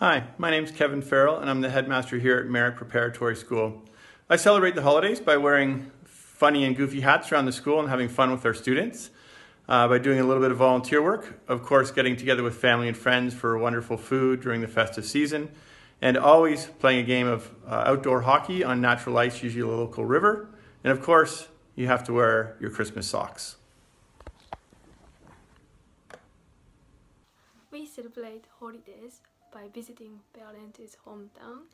Hi, my name is Kevin Farrell, and I'm the headmaster here at Merrick Preparatory School. I celebrate the holidays by wearing funny and goofy hats around the school and having fun with our students. Uh, by doing a little bit of volunteer work, of course, getting together with family and friends for wonderful food during the festive season, and always playing a game of uh, outdoor hockey on natural ice, usually a local river. And of course, you have to wear your Christmas socks. We celebrate holidays by visiting parents' hometown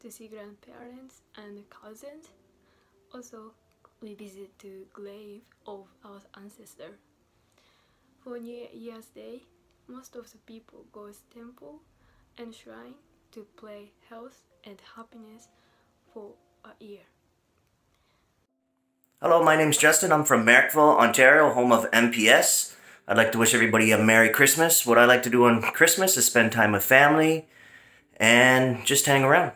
to see grandparents and cousins. Also, we visit the grave of our ancestor. For New Year's Day, most of the people go to temple and shrine to pray health and happiness for a year. Hello, my name's Justin. I'm from Merrickville, Ontario, home of MPS. I'd like to wish everybody a Merry Christmas. What I like to do on Christmas is spend time with family and just hang around.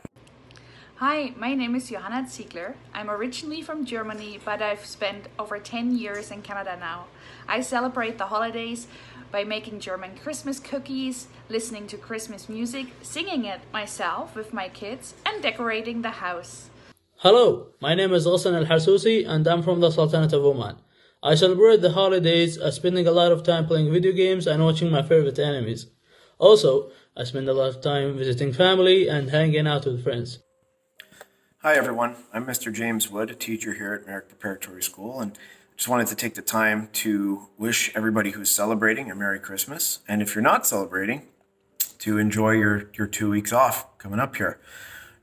Hi, my name is Johanna Ziegler. I'm originally from Germany, but I've spent over 10 years in Canada now. I celebrate the holidays by making German Christmas cookies, listening to Christmas music, singing it myself with my kids, and decorating the house. Hello, my name is Hassan Al Harsusi and I'm from the Sultanate of Oman. I celebrate the holidays uh, spending a lot of time playing video games and watching my favorite animes. Also, I spend a lot of time visiting family and hanging out with friends. Hi everyone, I'm Mr. James Wood, a teacher here at Merrick Preparatory School, and just wanted to take the time to wish everybody who's celebrating a Merry Christmas, and if you're not celebrating, to enjoy your, your two weeks off coming up here.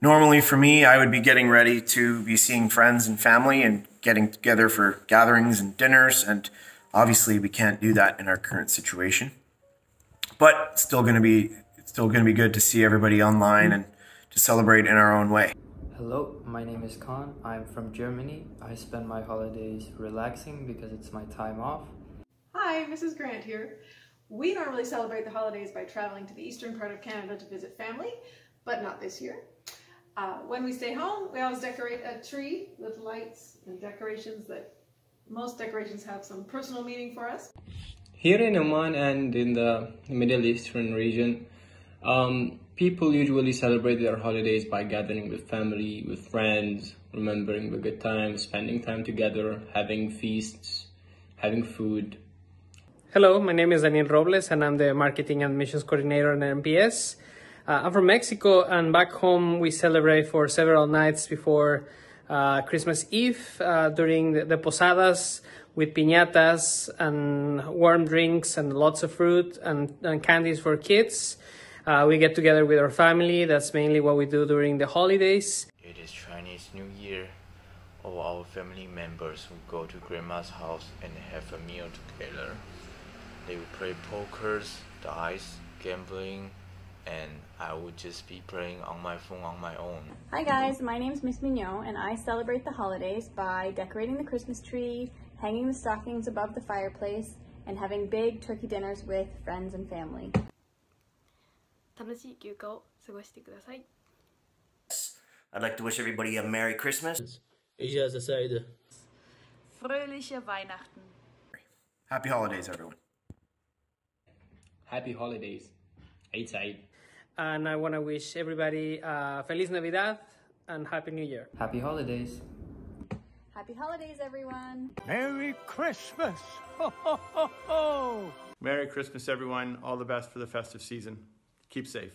Normally for me, I would be getting ready to be seeing friends and family and getting together for gatherings and dinners, and obviously we can't do that in our current situation. But still going to be it's still going to be good to see everybody online and to celebrate in our own way. Hello, my name is Khan. I'm from Germany. I spend my holidays relaxing because it's my time off. Hi, Mrs. Grant here. We normally celebrate the holidays by traveling to the eastern part of Canada to visit family, but not this year. Uh, when we stay home, we always decorate a tree with lights and decorations that most decorations have some personal meaning for us. Here in Oman and in the Middle Eastern region, um, people usually celebrate their holidays by gathering with family, with friends, remembering the good times, spending time together, having feasts, having food. Hello, my name is Daniel Robles and I'm the Marketing and Missions Coordinator at MPS. Uh, I'm from Mexico, and back home we celebrate for several nights before uh, Christmas Eve uh, during the, the, posadas with piñatas and warm drinks and lots of fruit and, and candies for kids. Uh, we get together with our family. That's mainly what we do during the holidays. It is Chinese New Year. All our family members will go to grandma's house and have a meal together. They will play pokers, dice, gambling, and I would just be praying on my phone on my own. Hi guys, my name is Miss Mignon and I celebrate the holidays by decorating the Christmas tree, hanging the stockings above the fireplace, and having big turkey dinners with friends and family. I'd like to wish everybody a Merry Christmas. Fröhliche Weihnachten. Happy holidays everyone. Happy holidays. Eat side. And I want to wish everybody uh, Feliz Navidad and Happy New Year. Happy holidays. Happy holidays, everyone. Merry Christmas. Ho, ho, ho, ho. Merry Christmas, everyone. All the best for the festive season. Keep safe.